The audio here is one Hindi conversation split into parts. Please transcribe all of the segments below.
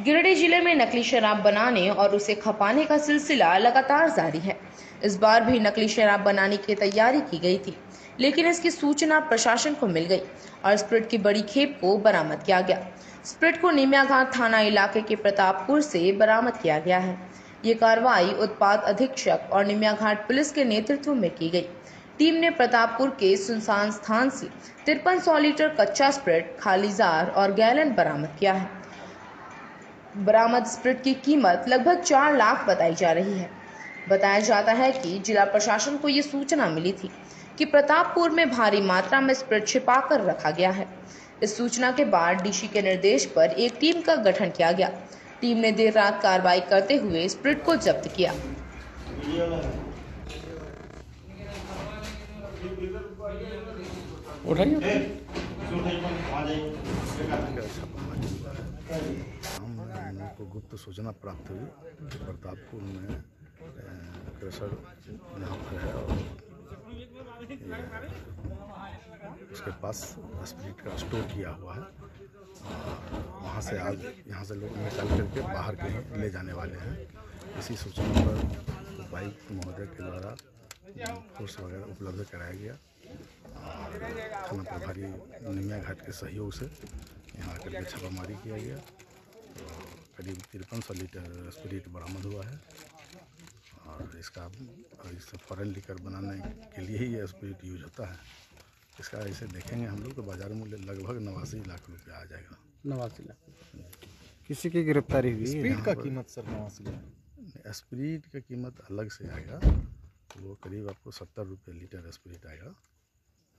गिरिडीह ज़िले में नकली शराब बनाने और उसे खपाने का सिलसिला लगातार जारी है। इस बार भी नकली शराब बनाने की तैयारी की गई थी, लेकिन इसकी सूचना प्रशासन को मिल गई और स्प्रिट की बड़ी खेप को बरामद किया गया। स्प्रिट को निमियाघाट थाना इलाके के प्रतापपुर से बरामद किया गया है। ये कार्रवाई उत्पाद अधीक्षक और निमियाघाट पुलिस के नेतृत्व में की गई। टीम ने प्रतापपुर के सुनसान स्थान से तिरपन सौ लीटर कच्चा स्प्रिट, खाली जार और गैलन बरामद किया है। बरामद स्प्रिट की कीमत लगभग चार लाख बताई जा रही है। बताया जाता है कि जिला प्रशासन को ये सूचना मिली थी कि प्रतापपुर में भारी मात्रा में स्प्रिट छिपा कर रखा गया है। इस सूचना के बाद डीसी के निर्देश पर एक टीम का गठन किया गया। टीम ने देर रात कार्रवाई करते हुए स्प्रिट को जब्त किया। उठाइए। हम को गुप्त सूचना प्राप्त हुई कि प्रतापपुर में अ, यहाँ पर है और उसके पास स्प्रिट का स्टोर किया हुआ है। वहाँ से आज यहाँ से लोग निकाल करके बाहर कहीं ले जाने वाले हैं। इसी सूचना पर उपायुक्त महोदय के द्वारा फोर्स वगैरह उपलब्ध कराया गया। और थाना प्रभारी निमिया घाट के सहयोग से यहाँ आकर के छापामारी किया गया। करीब तिरपन सौ लीटर स्प्रिट बरामद हुआ है। और इसका इसे फॉरेन लीकर बनाने के लिए ही यह स्प्रिट यूज़ होता है। इसका ऐसे देखेंगे हम लोग तो बाज़ार मूल्य लगभग नवासी लाख रुपया आ जाएगा। नवासी लाख। किसी की गिरफ्तारी हुई है? स्पीड का कीमत सर नवासी लाख। स्प्रिट का कीमत अलग से आएगा। वो करीब आपको सत्तर रुपये लीटर स्प्रिट आएगा।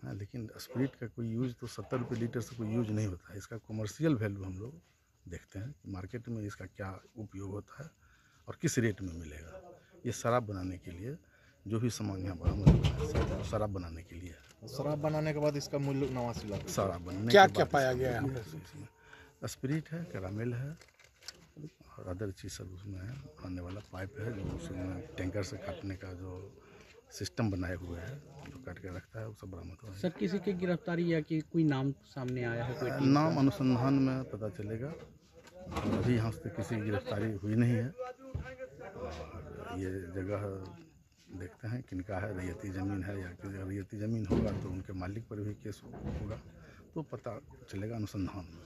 हाँ लेकिन स्प्रिट का कोई यूज़ तो सत्तर रुपये लीटर से कोई यूज़ नहीं होता। है इसका कमर्शियल वैल्यू हम लोग देखते हैं कि मार्केट में इसका क्या उपयोग होता है और किस रेट में मिलेगा। ये शराब बनाने के लिए जो भी सामान यहाँ बरामद है शराब बनाने के लिए। शराब बनाने के बाद इसका मूल्य नवासी लाख शराब बनने क्या क्या पाया गया है? इसमें। स्प्रिट है कैरामिल है और अदर चीज़ सब उसमें है। आने वाला पाइप है जो उसमें टैंकर से काटने का जो सिस्टम बनाए हुए हैं जो काट के रखता है वो सब बरामद हुआ है। सर किसी की गिरफ्तारी या कि कोई नाम सामने आया है कोई नाम अनुसंधान में पता चलेगा। अभी यहाँ से किसी की गिरफ्तारी हुई नहीं है। और ये जगह देखते हैं किनका है, रैयती ज़मीन है या किसी रैयती ज़मीन होगा तो उनके मालिक पर भी केस होगा तो पता चलेगा अनुसंधान में।